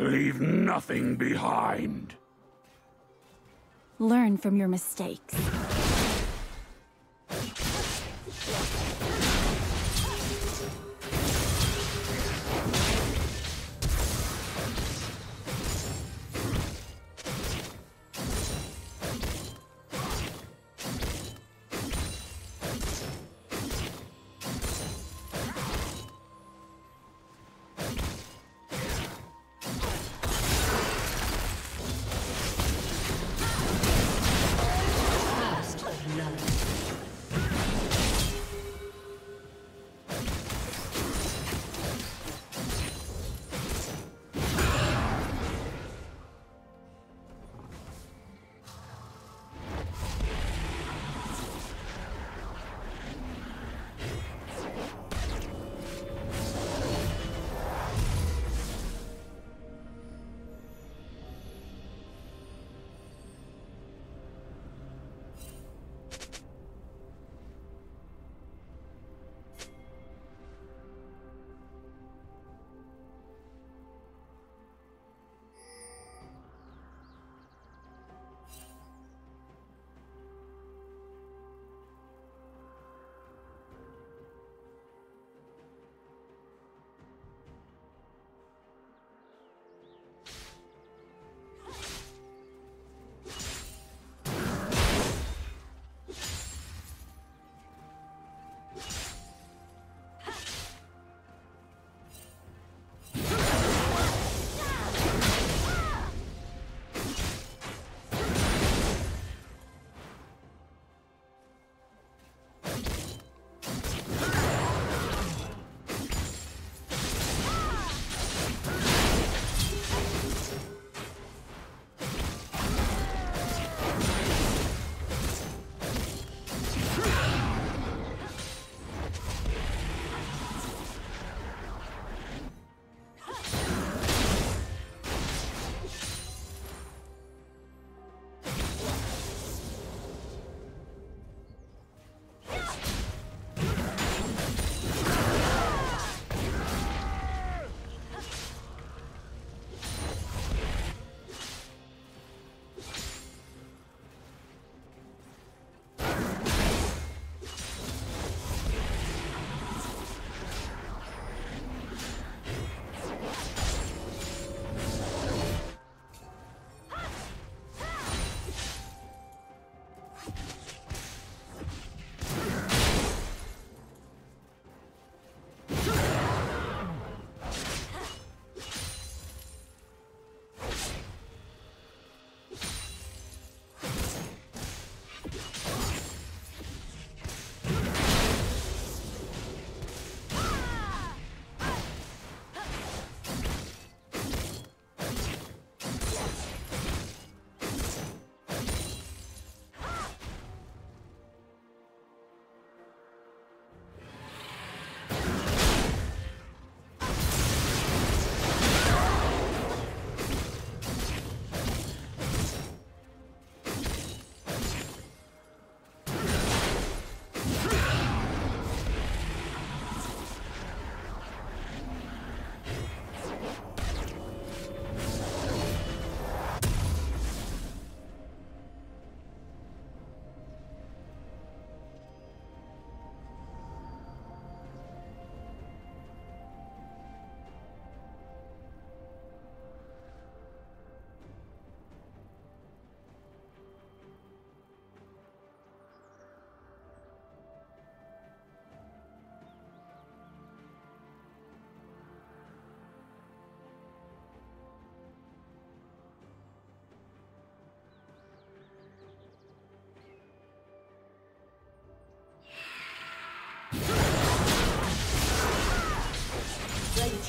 Leave nothing behind. Learn from your mistakes.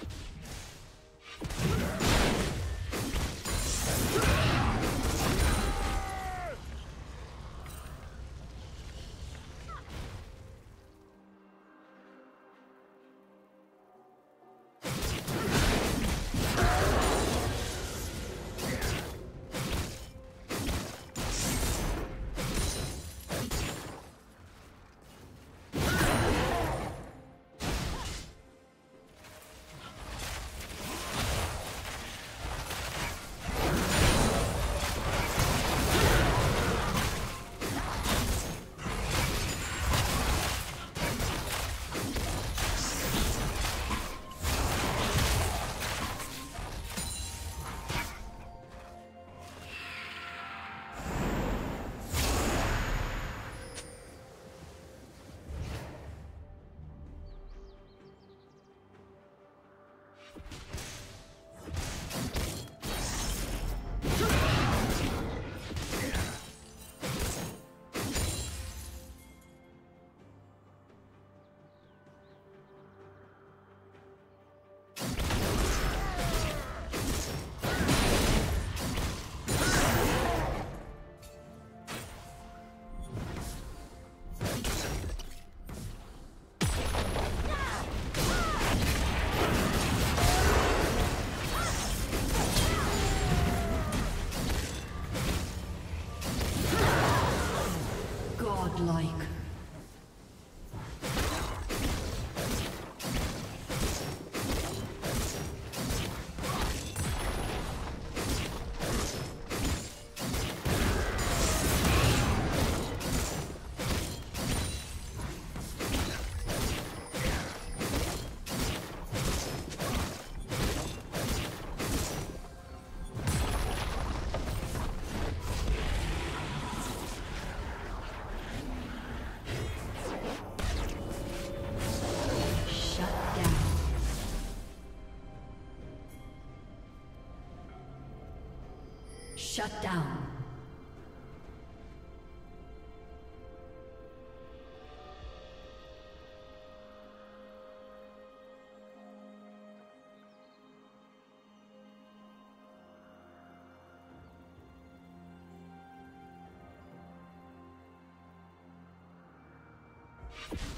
you Godlike. Shut down. Blue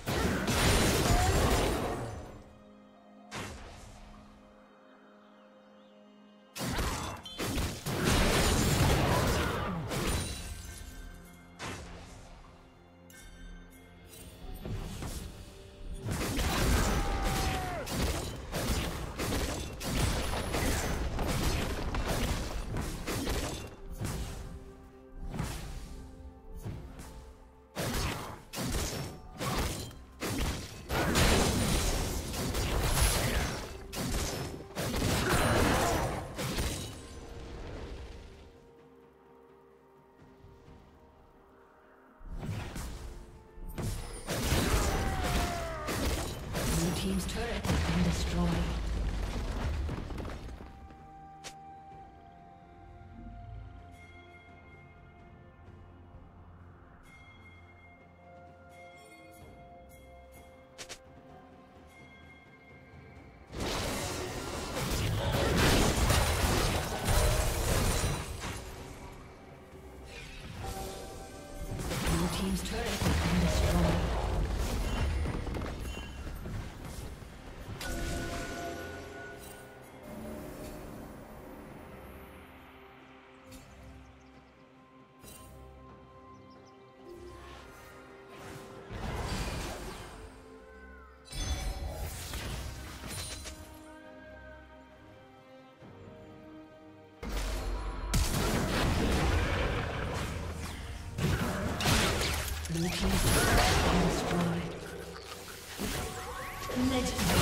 Legendary.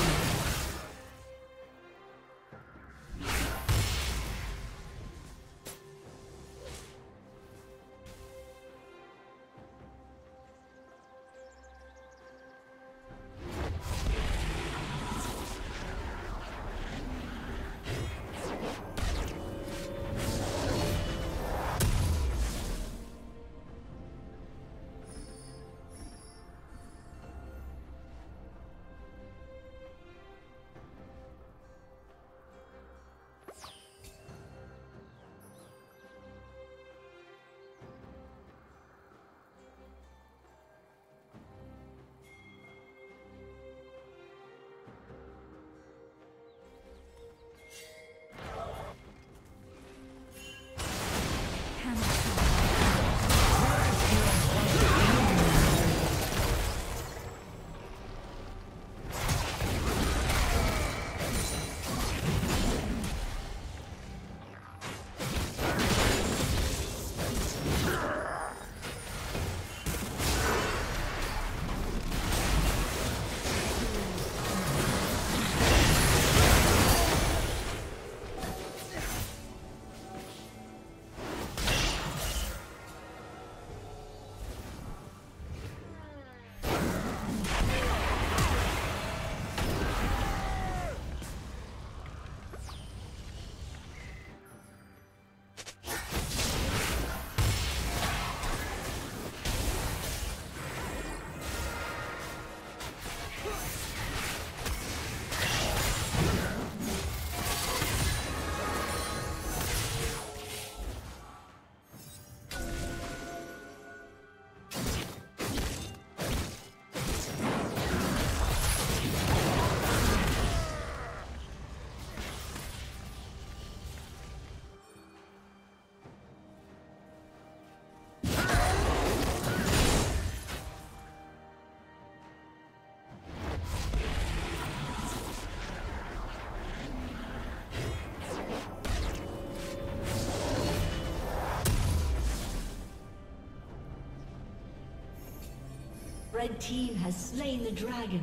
Red team has slain the dragon.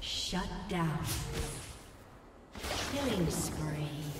Shut down. Killing spree.